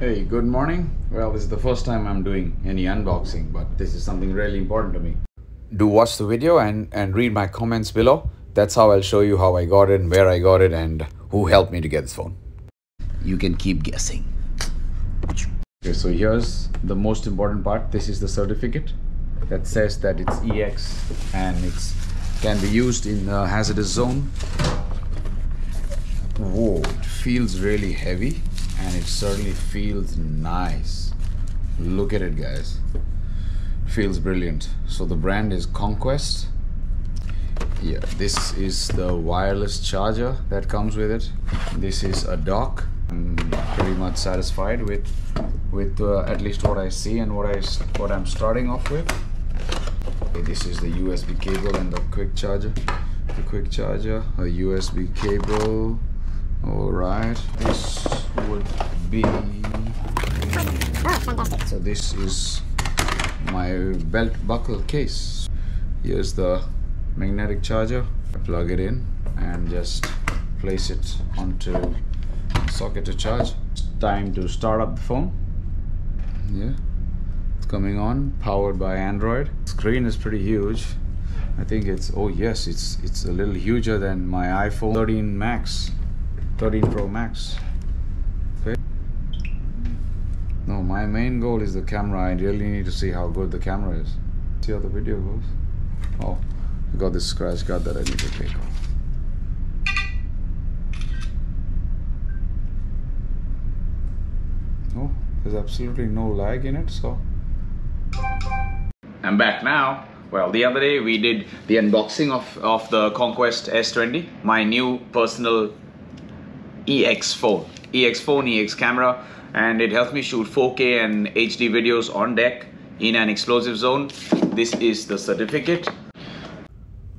Hey, good morning. Well, this is the first time I'm doing any unboxing, but this is something really important to me. Do watch the video and, and read my comments below. That's how I'll show you how I got it and where I got it and who helped me to get this phone. You can keep guessing. Okay, so here's the most important part. This is the certificate that says that it's EX and it's can be used in a hazardous zone. Whoa, it feels really heavy and it certainly feels nice. Look at it, guys. Feels brilliant. So the brand is Conquest. Yeah, this is the wireless charger that comes with it. This is a dock. I'm pretty much satisfied with with uh, at least what I see and what I what I'm starting off with. This is the USB cable and the quick charger. The quick charger, a USB cable. All right, this would be. So this is my belt buckle case. Here's the magnetic charger. I plug it in and just place it onto socket to charge. It's time to start up the phone. Yeah, it's coming on, powered by Android. Screen is pretty huge. I think it's oh yes, it's it's a little huger than my iPhone 13 Max, 13 Pro Max. No, my main goal is the camera. I really need to see how good the camera is. See how the video goes. Oh, I got this scratch guard that I need to take off. Oh, there's absolutely no lag in it, so. I'm back now. Well, the other day we did the unboxing of, of the Conquest S20, my new personal EX phone. EX phone, EX camera, and it helps me shoot 4K and HD videos on deck in an explosive zone. This is the certificate.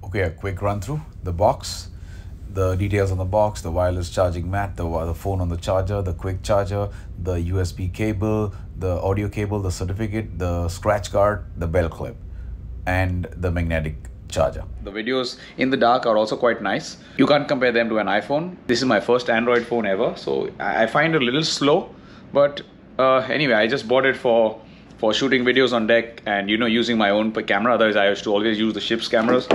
Okay, a quick run through. The box. The details on the box, the wireless charging mat, the, the phone on the charger, the quick charger, the USB cable, the audio cable, the certificate, the scratch guard, the bell clip, and the magnetic charger. The videos in the dark are also quite nice. You can't compare them to an iPhone. This is my first Android phone ever, so I find it a little slow, but uh, anyway, I just bought it for for shooting videos on deck and you know using my own camera. Otherwise, I used to always use the ship's cameras,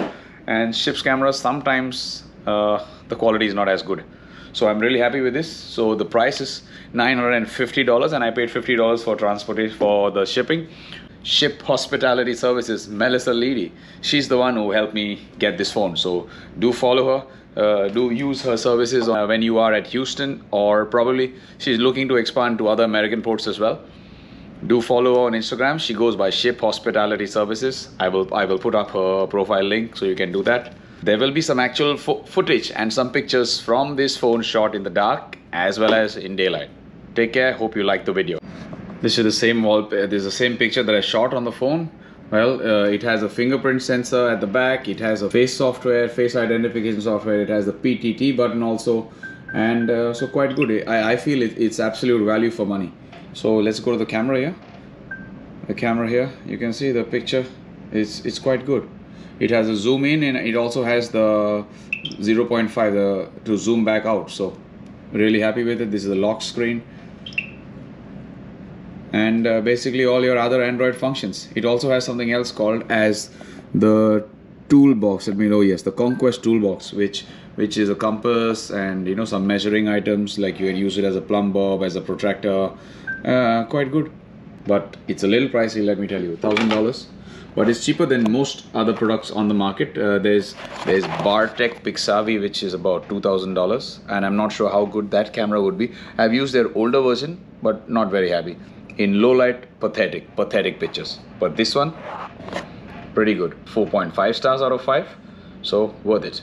and ship's cameras sometimes uh, the quality is not as good. So I'm really happy with this. So the price is $950 and I paid $50 for transportation for the shipping. Ship Hospitality Services, Melissa Leedy. She's the one who helped me get this phone. So do follow her. Uh, do use her services uh, when you are at Houston or probably she's looking to expand to other American ports as well. Do follow her on Instagram. She goes by Ship Hospitality Services. I will I will put up her profile link so you can do that. There will be some actual fo footage and some pictures from this phone shot in the dark as well as in daylight. Take care. Hope you like the video. This is the same wall. Uh, this is the same picture that I shot on the phone. Well, uh, it has a fingerprint sensor at the back. It has a face software, face identification software. It has the PTT button also, and uh, so quite good. I, I feel it, it's absolute value for money. So let's go to the camera here. The camera here, you can see the picture. It's it's quite good it has a zoom in and it also has the 0.5 the, to zoom back out so really happy with it this is a lock screen and uh, basically all your other android functions it also has something else called as the toolbox Let me know. yes the conquest toolbox which which is a compass and you know some measuring items like you can use it as a plumb bob as a protractor uh, quite good but it's a little pricey let me tell you thousand dollars but it's cheaper than most other products on the market. Uh, there's there's Bartec Pixavi, which is about two thousand dollars, and I'm not sure how good that camera would be. I've used their older version, but not very happy. In low light, pathetic, pathetic pictures. But this one, pretty good. 4.5 stars out of 5, so worth it.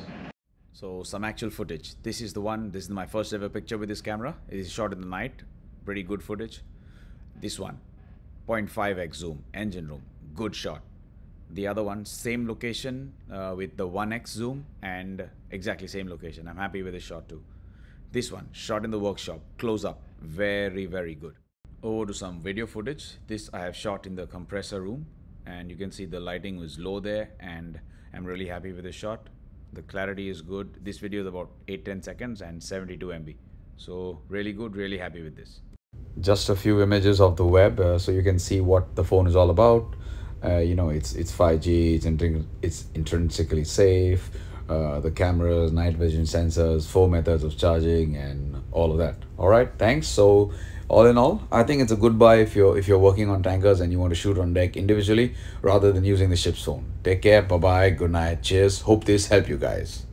So some actual footage. This is the one. This is my first ever picture with this camera. It is shot in the night. Pretty good footage. This one, 0.5x zoom, engine room, good shot the other one same location uh, with the 1x zoom and exactly same location i'm happy with this shot too this one shot in the workshop close up very very good over to some video footage. This i have shot in the compressor room and you can see the lighting was low there and i'm really happy with the shot. The clarity is good. This video is about 8 10 seconds and 72 mb so really good really happy with this. Just a few images of the web uh, so you can see what the phone is all about. Uh, you know it's it's 5g it's, it's intrinsically safe. Uh, the cameras night vision sensors four methods of charging and all of that. All right thanks. So all in all i think it's a good buy if you're if you're working on tankers and you want to shoot on deck individually rather than using the ship's phone. Take care. Bye bye good night. Cheers. Hope this helped you guys